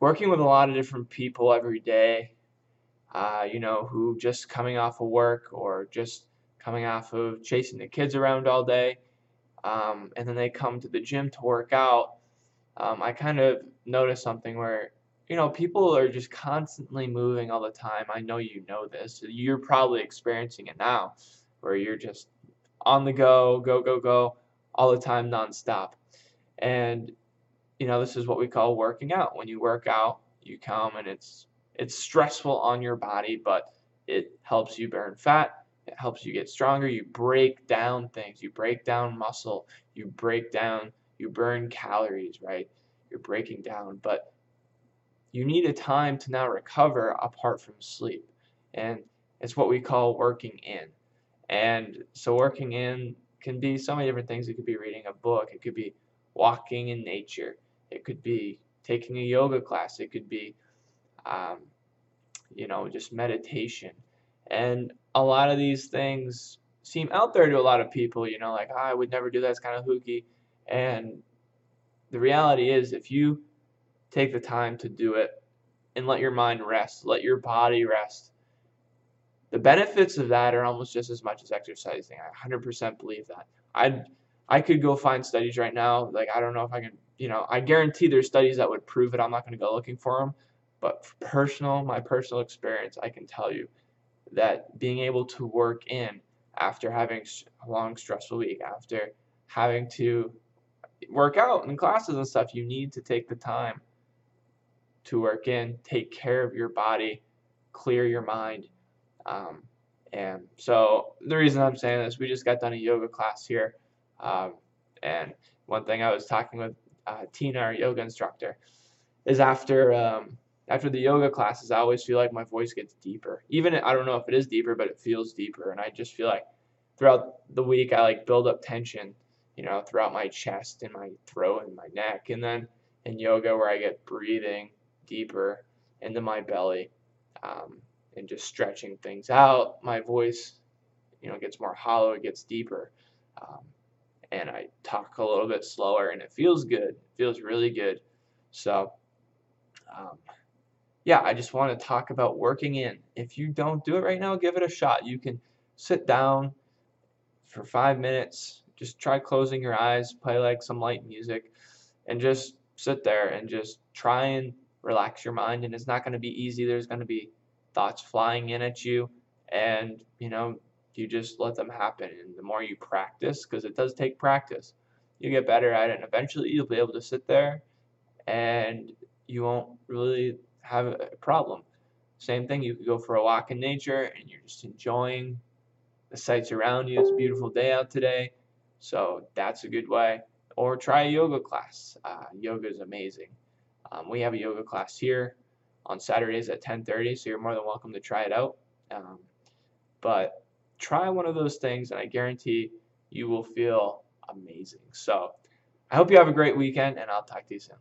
working with a lot of different people every day, uh, you know, who just coming off of work or just coming off of chasing the kids around all day, um, and then they come to the gym to work out. Um, I kind of notice something where you know people are just constantly moving all the time. I know you know this. You're probably experiencing it now, where you're just on the go, go, go, go, all the time, nonstop. And you know, this is what we call working out. When you work out, you come and it's it's stressful on your body, but it helps you burn fat. It helps you get stronger. You break down things. You break down muscle. You break down. You burn calories, right? You're breaking down, but you need a time to now recover apart from sleep, and it's what we call working in. And so working in can be so many different things. It could be reading a book. It could be walking in nature. It could be taking a yoga class. It could be, um, you know, just meditation. And a lot of these things seem out there to a lot of people, you know, like, oh, I would never do that. It's kind of hooky. And the reality is, if you take the time to do it and let your mind rest, let your body rest, the benefits of that are almost just as much as exercising. I 100% believe that. I I could go find studies right now. Like I don't know if I can, you know, I guarantee there's studies that would prove it. I'm not going to go looking for them, but personal, my personal experience, I can tell you that being able to work in after having a long stressful week, after having to work out in classes and stuff, you need to take the time to work in, take care of your body, clear your mind um, and so the reason I'm saying this, we just got done a yoga class here. Um, and one thing I was talking with uh, Tina, our yoga instructor, is after um, after the yoga classes, I always feel like my voice gets deeper. Even I don't know if it is deeper, but it feels deeper. And I just feel like throughout the week, I like build up tension, you know, throughout my chest and my throat and my neck. And then in yoga, where I get breathing deeper into my belly. Um, and just stretching things out, my voice, you know, gets more hollow, it gets deeper. Um, and I talk a little bit slower, and it feels good. It feels really good. So, um, yeah, I just want to talk about working in. If you don't do it right now, give it a shot. You can sit down for five minutes, just try closing your eyes, play like some light music, and just sit there and just try and relax your mind. And it's not going to be easy. There's going to be thoughts flying in at you and you know you just let them happen. And the more you practice because it does take practice you get better at it. And eventually you'll be able to sit there and you won't really have a problem. Same thing you could go for a walk in nature and you're just enjoying the sights around you. It's a beautiful day out today so that's a good way. Or try a yoga class. Uh, yoga is amazing. Um, we have a yoga class here on Saturdays at 10:30, so you're more than welcome to try it out. Um, but try one of those things, and I guarantee you will feel amazing. So I hope you have a great weekend, and I'll talk to you soon.